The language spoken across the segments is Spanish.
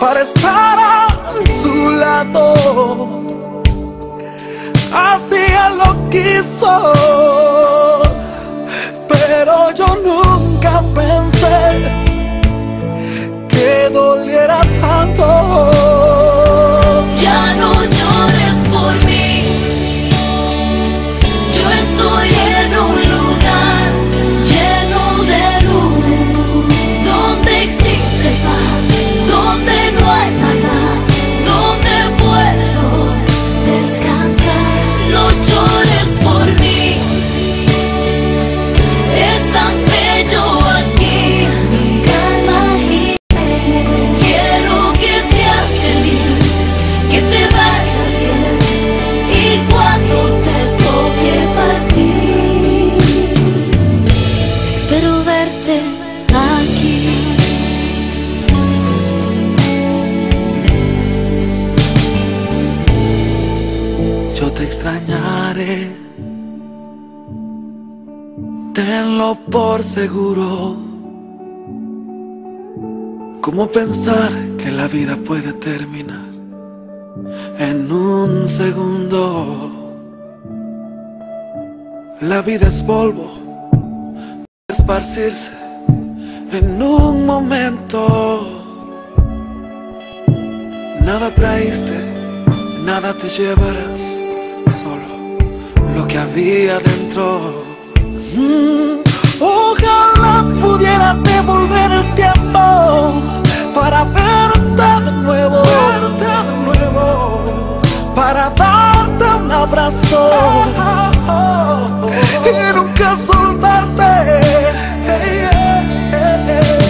para estar a su lado. Así él lo quiso, pero yo nunca pensé te extrañaré, tenlo por seguro. ¿Cómo pensar que la vida puede terminar en un segundo? La vida es polvo, esparcirse en un momento. Nada traíste, nada te llevarás, solo lo que había dentro. Mm, ojalá pudiera devolver el tiempo para verte de nuevo, verte de nuevo, para darte un abrazo y nunca soltarte.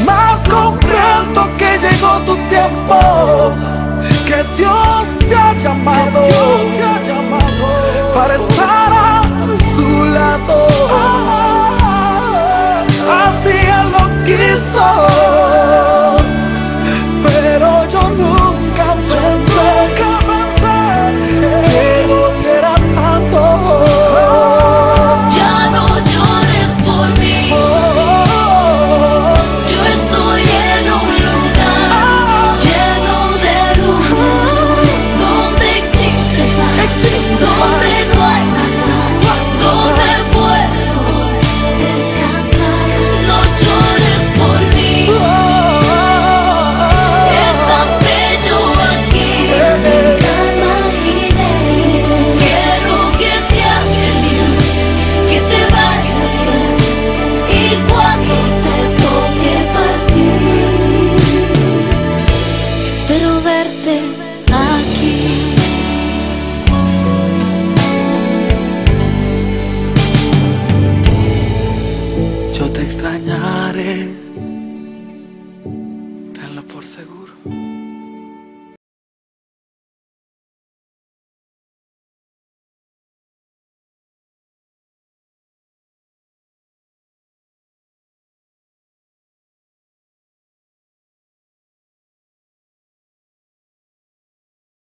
Más comprendo que llegó tu tiempo, su Yo